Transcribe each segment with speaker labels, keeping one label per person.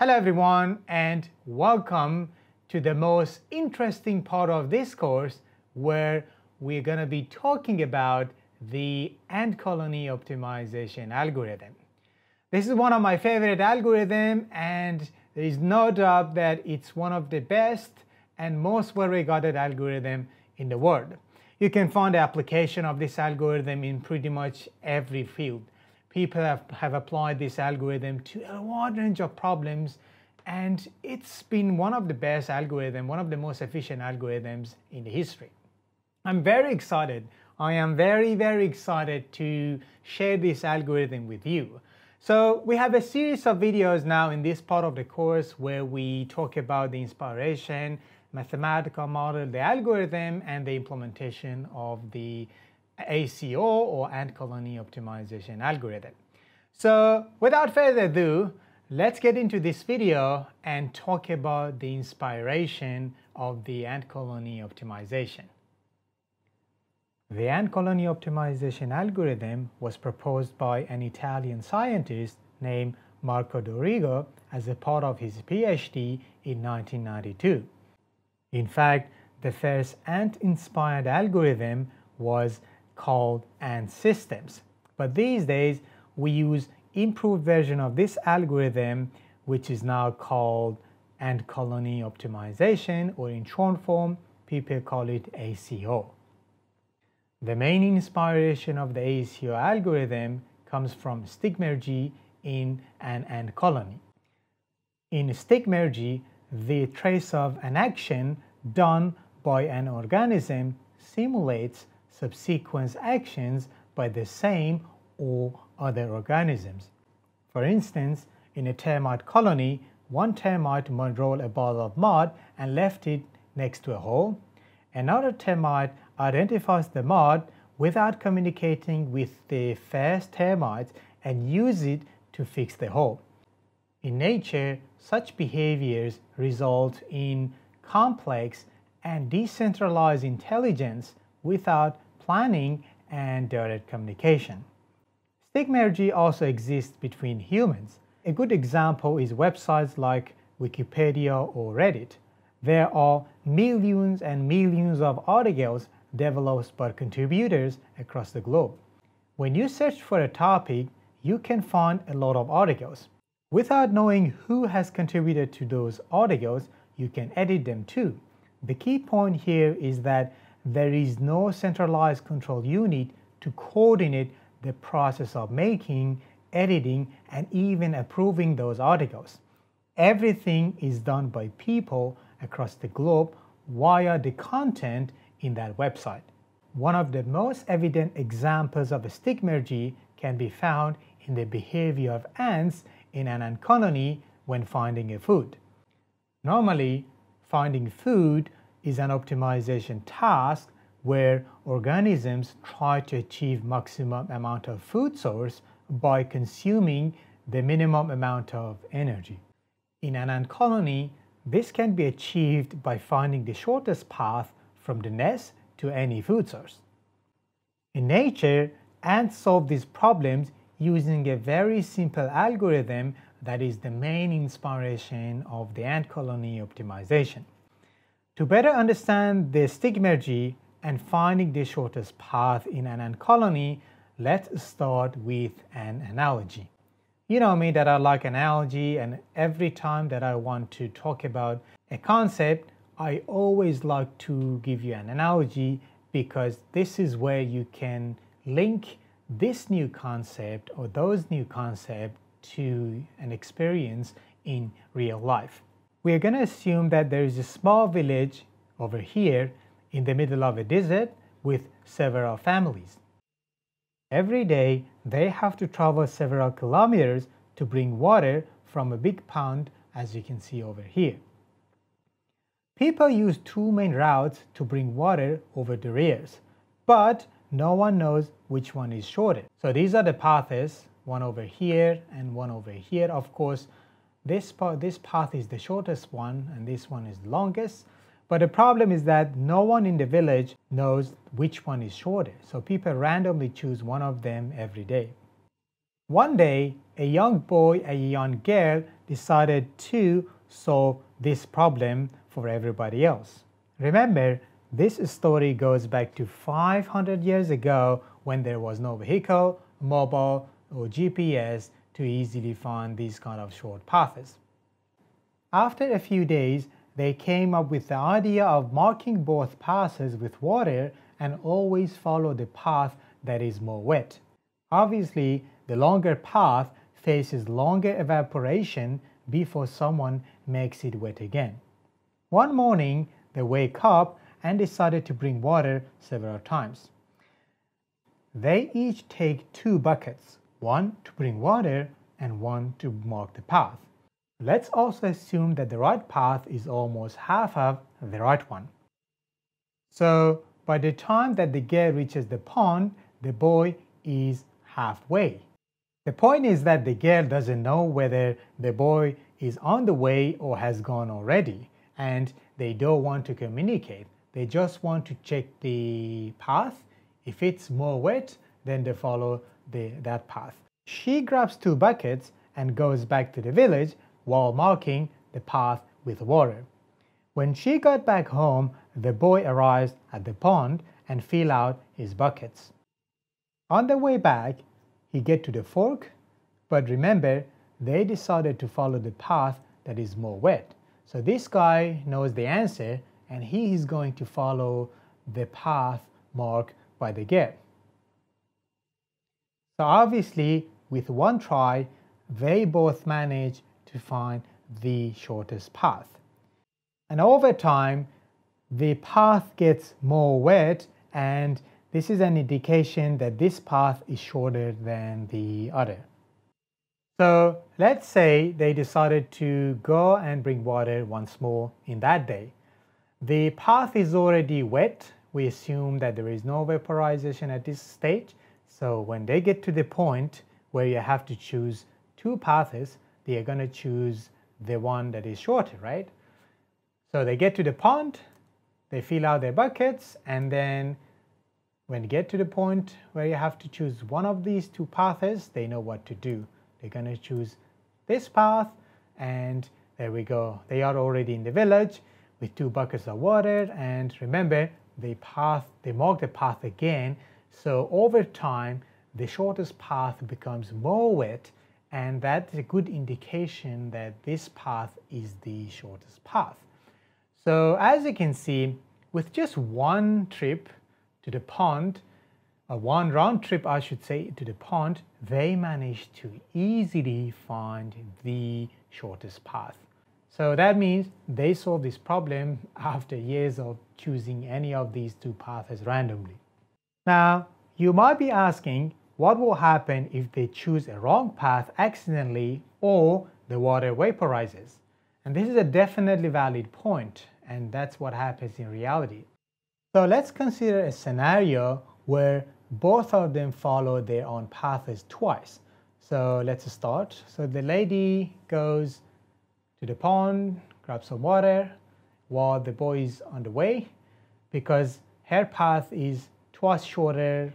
Speaker 1: Hello everyone and welcome to the most interesting part of this course where we're going to be talking about the ant colony optimization algorithm. This is one of my favorite algorithms and there is no doubt that it's one of the best and most well-regarded algorithm in the world. You can find the application of this algorithm in pretty much every field. People have, have applied this algorithm to a wide range of problems and it's been one of the best algorithms, one of the most efficient algorithms in the history. I'm very excited. I am very, very excited to share this algorithm with you. So we have a series of videos now in this part of the course where we talk about the inspiration, mathematical model, the algorithm, and the implementation of the ACO or ant colony optimization algorithm. So without further ado, let's get into this video and talk about the inspiration of the ant colony optimization. The ant colony optimization algorithm was proposed by an Italian scientist named Marco Dorigo as a part of his PhD in 1992. In fact, the first ant-inspired algorithm was called ant systems. But these days, we use improved version of this algorithm, which is now called ant colony optimization, or in short form, people call it ACO. The main inspiration of the ACO algorithm comes from stigmergy in an ant colony. In stigmergy, the trace of an action done by an organism simulates subsequent actions by the same or other organisms. For instance, in a termite colony, one termite might roll a ball of mud and left it next to a hole. Another termite identifies the mud without communicating with the first termite and use it to fix the hole. In nature, such behaviors result in complex and decentralized intelligence without planning and direct communication. Stigmergy also exists between humans. A good example is websites like Wikipedia or Reddit. There are millions and millions of articles developed by contributors across the globe. When you search for a topic, you can find a lot of articles. Without knowing who has contributed to those articles, you can edit them too. The key point here is that there is no centralized control unit to coordinate the process of making, editing, and even approving those articles. Everything is done by people across the globe via the content in that website. One of the most evident examples of a stigmergy can be found in the behavior of ants in an ant colony when finding a food. Normally, finding food is an optimization task where organisms try to achieve maximum amount of food source by consuming the minimum amount of energy. In an ant colony, this can be achieved by finding the shortest path from the nest to any food source. In nature, ants solve these problems using a very simple algorithm that is the main inspiration of the ant colony optimization. To better understand the stigmergy and finding the shortest path in an ant colony, let's start with an analogy. You know me that I like analogy and every time that I want to talk about a concept, I always like to give you an analogy because this is where you can link this new concept or those new concepts to an experience in real life. We are going to assume that there is a small village over here in the middle of a desert with several families. Every day, they have to travel several kilometers to bring water from a big pond as you can see over here. People use two main routes to bring water over the rivers, but no one knows which one is shorter. So these are the paths one over here and one over here. Of course, this, part, this path is the shortest one and this one is the longest. But the problem is that no one in the village knows which one is shorter. So people randomly choose one of them every day. One day, a young boy and a young girl decided to solve this problem for everybody else. Remember, this story goes back to 500 years ago when there was no vehicle, mobile, or GPS to easily find these kind of short paths. After a few days, they came up with the idea of marking both passes with water and always follow the path that is more wet. Obviously, the longer path faces longer evaporation before someone makes it wet again. One morning, they wake up and decided to bring water several times. They each take two buckets, one to bring water and one to mark the path. Let's also assume that the right path is almost half of the right one. So by the time that the girl reaches the pond, the boy is halfway. The point is that the girl doesn't know whether the boy is on the way or has gone already, and they don't want to communicate. They just want to check the path. If it's more wet, then they follow the, that path. She grabs two buckets and goes back to the village while marking the path with water. When she got back home, the boy arrives at the pond and fill out his buckets. On the way back, he get to the fork, but remember, they decided to follow the path that is more wet. So this guy knows the answer and he is going to follow the path marked by the girl. So obviously, with one try, they both manage to find the shortest path. And over time, the path gets more wet and this is an indication that this path is shorter than the other. So let's say they decided to go and bring water once more in that day. The path is already wet. We assume that there is no vaporization at this stage. So when they get to the point where you have to choose two paths, they are going to choose the one that is shorter, right? So they get to the pond, they fill out their buckets, and then when you get to the point where you have to choose one of these two paths, they know what to do. They're going to choose this path, and there we go. They are already in the village with two buckets of water, and remember, the path, they mark the path again, so over time, the shortest path becomes more wet and that's a good indication that this path is the shortest path. So as you can see, with just one trip to the pond, a one round trip I should say to the pond, they managed to easily find the shortest path. So that means they solved this problem after years of choosing any of these two paths randomly. Now, you might be asking, what will happen if they choose a wrong path accidentally or the water vaporizes? And this is a definitely valid point, and that's what happens in reality. So let's consider a scenario where both of them follow their own paths twice. So let's start. So the lady goes to the pond, grabs some water, while the boy is on the way, because her path is twice shorter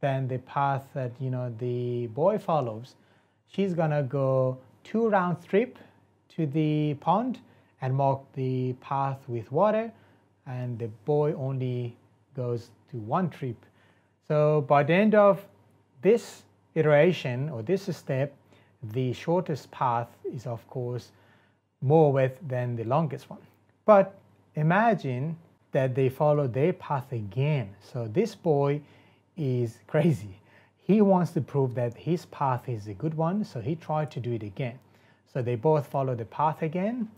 Speaker 1: than the path that you know the boy follows. She's gonna go two round trip to the pond and mark the path with water and the boy only goes to one trip. So by the end of this iteration or this step, the shortest path is of course more width than the longest one. But imagine that they follow their path again. So this boy is crazy. He wants to prove that his path is a good one, so he tried to do it again. So they both follow the path again.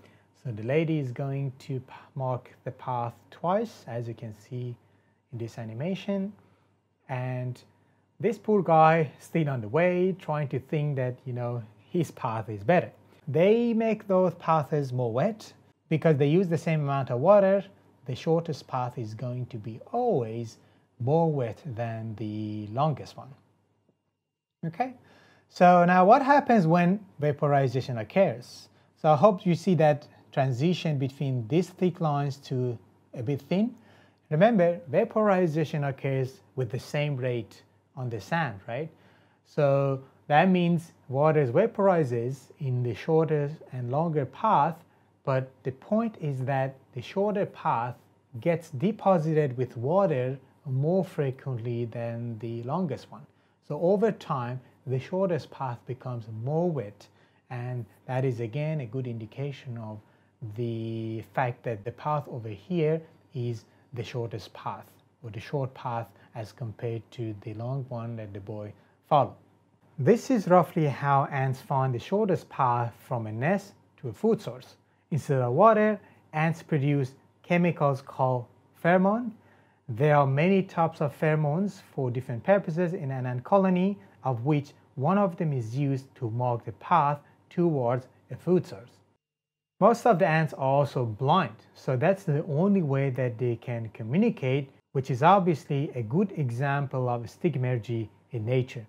Speaker 1: So the lady is going to mark the path twice, as you can see in this animation. And this poor guy stayed on the way, trying to think that, you know, his path is better. They make those paths more wet because they use the same amount of water. The shortest path is going to be always more wet than the longest one. Okay, so now what happens when vaporization occurs? So I hope you see that transition between these thick lines to a bit thin. Remember, vaporization occurs with the same rate on the sand, right? So that means water vaporizes in the shorter and longer path, but the point is that the shorter path gets deposited with water more frequently than the longest one. So over time, the shortest path becomes more wet and that is again a good indication of the fact that the path over here is the shortest path or the short path as compared to the long one that the boy followed. This is roughly how ants find the shortest path from a nest to a food source. Instead of water, ants produce chemicals called pheromone. There are many types of pheromones for different purposes in an ant colony, of which one of them is used to mark the path towards a food source. Most of the ants are also blind, so that's the only way that they can communicate, which is obviously a good example of stigmergy in nature.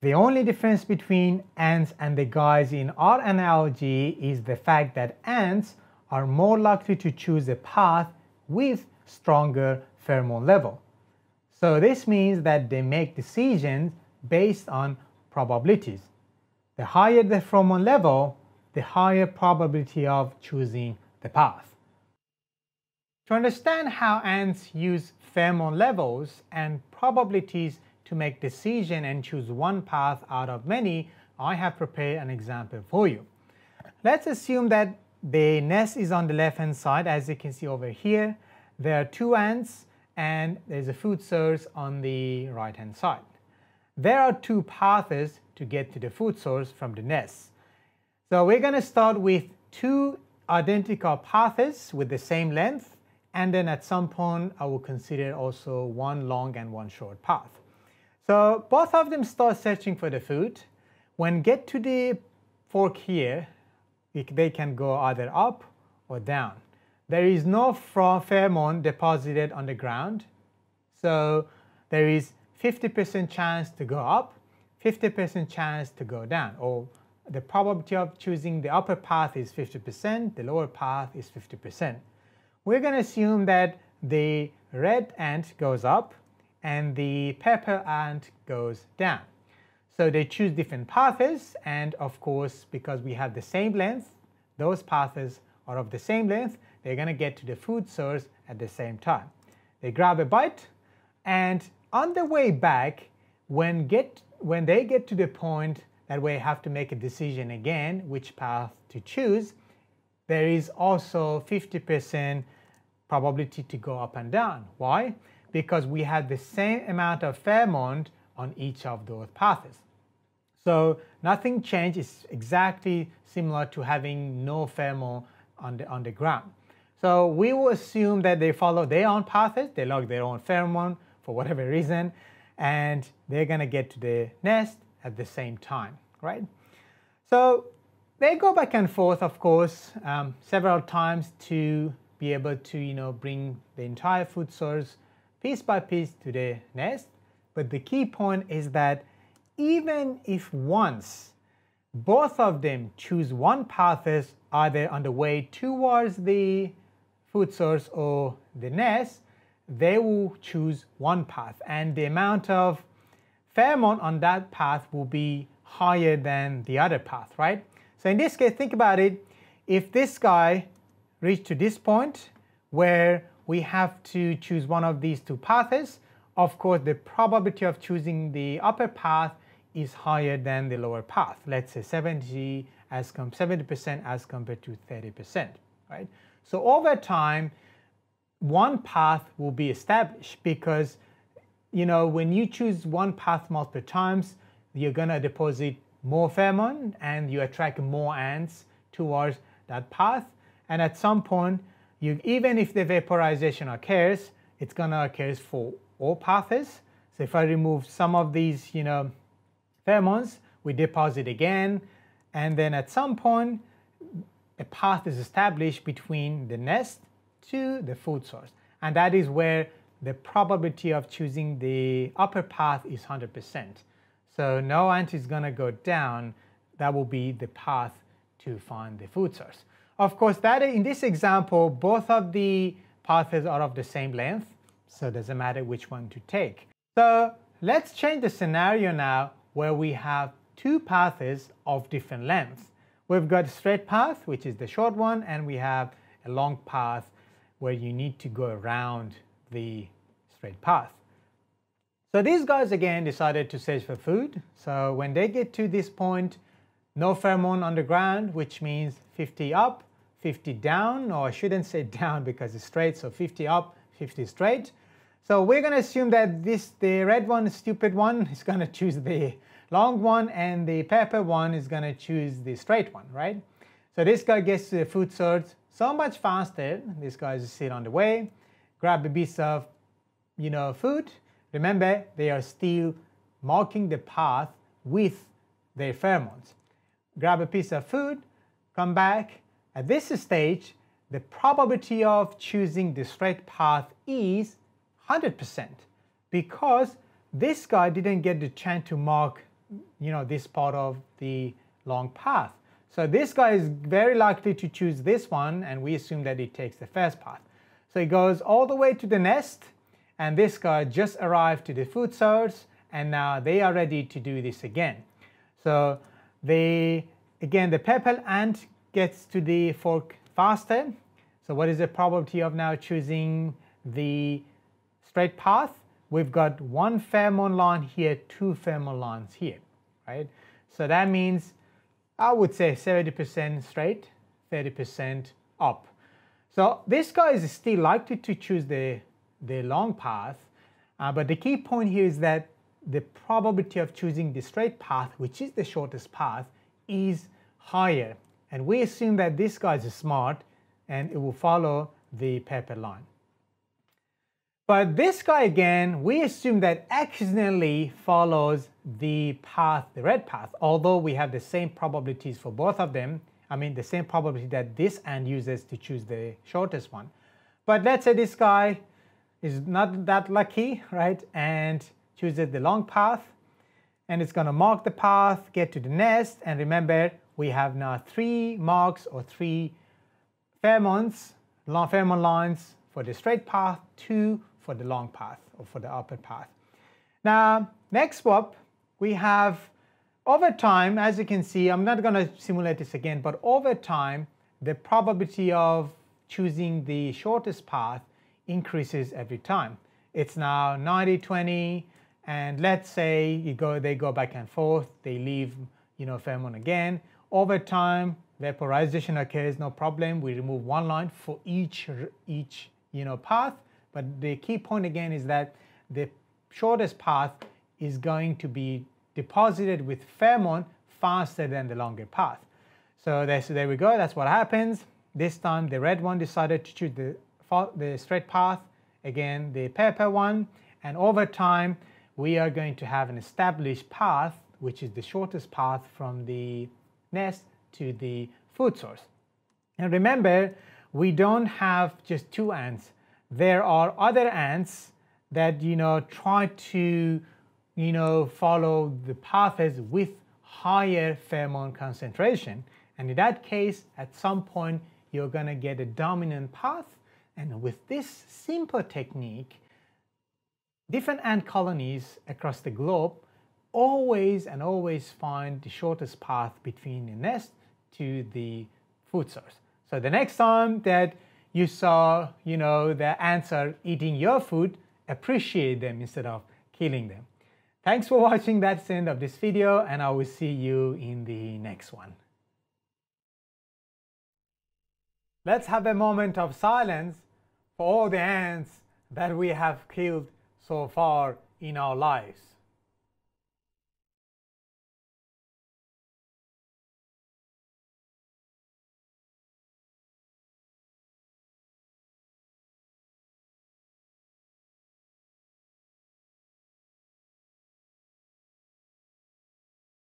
Speaker 1: The only difference between ants and the guys in our analogy is the fact that ants are more likely to choose a path with stronger pheromone level. So this means that they make decisions based on probabilities. The higher the pheromone level, the higher probability of choosing the path. To understand how ants use pheromone levels and probabilities to make decision and choose one path out of many, I have prepared an example for you. Let's assume that the nest is on the left hand side as you can see over here. There are two ants and there's a food source on the right hand side. There are two paths to get to the food source from the nest. So we're going to start with two identical paths with the same length and then at some point I will consider also one long and one short path. So both of them start searching for the food. When get to the fork here, they can go either up or down. There is no pheromone deposited on the ground, so there is 50% chance to go up, 50% chance to go down, or the probability of choosing the upper path is 50%, the lower path is 50%. We're going to assume that the red ant goes up and the purple ant goes down. So they choose different paths and of course because we have the same length, those paths are of the same length, they're going to get to the food source at the same time. They grab a bite and on the way back when, get, when they get to the point that we have to make a decision again which path to choose, there is also 50% probability to go up and down. Why? Because we had the same amount of pheromone on each of those paths. So nothing changed, it's exactly similar to having no pheromone on the, on the ground. So we will assume that they follow their own paths, they log their own pheromone for whatever reason, and they're gonna get to the nest at the same time, right? So they go back and forth, of course, um, several times to be able to, you know, bring the entire food source piece by piece to the nest. But the key point is that even if once both of them choose one path as either on the way towards the food source or the nest, they will choose one path and the amount of pheromone on that path will be higher than the other path, right? So in this case, think about it. If this guy reached to this point where we have to choose one of these two paths. Of course, the probability of choosing the upper path is higher than the lower path. Let's say 70 as 70% as compared to 30%, right? So over time, one path will be established because you know when you choose one path multiple times, you're gonna deposit more pheromone and you attract more ants towards that path. And at some point, you, even if the vaporization occurs, it's going to occur for all paths. So if I remove some of these, you know, pheromones, we deposit again, and then at some point, a path is established between the nest to the food source. And that is where the probability of choosing the upper path is 100%. So no ant is going to go down. That will be the path to find the food source. Of course, that in this example, both of the paths are of the same length, so it doesn't matter which one to take. So let's change the scenario now where we have two paths of different lengths. We've got a straight path, which is the short one, and we have a long path where you need to go around the straight path. So these guys again decided to search for food. So when they get to this point, no pheromone on the ground, which means 50 up, 50 down, or I shouldn't say down because it's straight, so 50 up, 50 straight. So we're going to assume that this, the red one, the stupid one, is going to choose the long one, and the pepper one is going to choose the straight one, right? So this guy gets to the food source so much faster. This guy is still on the way, grab a piece of, you know, food. Remember, they are still marking the path with their pheromones. Grab a piece of food, come back. At this stage, the probability of choosing the straight path is 100% because this guy didn't get the chance to mark you know this part of the long path. So this guy is very likely to choose this one and we assume that it takes the first path. So it goes all the way to the nest and this guy just arrived to the food source and now they are ready to do this again. So they again the purple ant gets to the fork faster. So what is the probability of now choosing the straight path? We've got one pheromone line here, two pheromone lines here, right? So that means I would say 70% straight, 30% up. So this guy is still likely to choose the, the long path, uh, but the key point here is that the probability of choosing the straight path, which is the shortest path, is higher. And we assume that this guy is smart and it will follow the purple line. But this guy again, we assume that accidentally follows the path, the red path, although we have the same probabilities for both of them. I mean, the same probability that this ant uses to choose the shortest one. But let's say this guy is not that lucky, right? And chooses the long path. And it's gonna mark the path, get to the nest. And remember, we have now three marks or three long pheromone lines for the straight path, two for the long path or for the upper path. Now, next up, we have over time, as you can see, I'm not going to simulate this again, but over time, the probability of choosing the shortest path increases every time. It's now 90-20, and let's say you go, they go back and forth, they leave you know, pheromone again. Over time, vaporization occurs, no problem. We remove one line for each, each you know, path, but the key point again is that the shortest path is going to be deposited with pheromone faster than the longer path. So there so there we go, that's what happens. This time the red one decided to choose the, the straight path, again the purple one, and over time we are going to have an established path, which is the shortest path from the nest to the food source. And remember, we don't have just two ants. There are other ants that you know try to you know follow the paths with higher pheromone concentration. And in that case at some point you're going to get a dominant path. And with this simple technique different ant colonies across the globe always and always find the shortest path between the nest to the food source so the next time that you saw, you know, the ants are eating your food, appreciate them instead of killing them. Thanks for watching. That's the end of this video and I will see you in the next one. Let's have a moment of silence for all the ants that we have killed so far in our lives.